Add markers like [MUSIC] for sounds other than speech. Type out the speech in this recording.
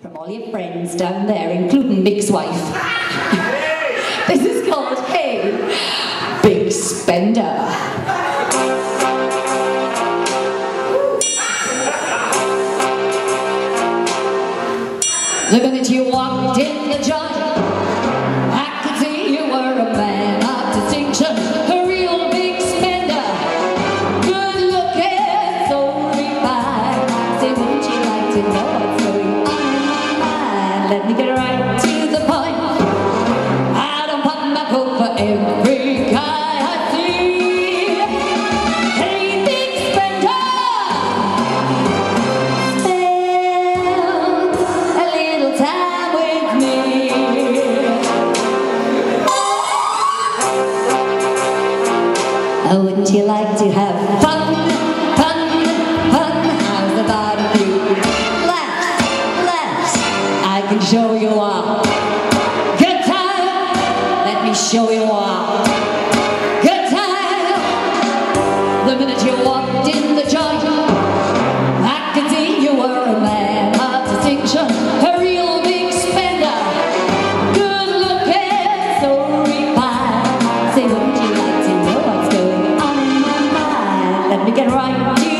from all your friends down there, including Mick's wife. [LAUGHS] this is called Hey, Big Spender. The minute you walked in the joint, Let me get right to the point. I don't pop my coat for every guy I see. Hey, big spender. Spend a little time with me. Oh, wouldn't you like to have fun, can show you all. Good time. Let me show you all. Good time. The minute you walked in the joint, I could see you were a man of distinction, a real big spender. Good looking, so refined. Say, wouldn't you like to know what's going on in my mind? Let me get right to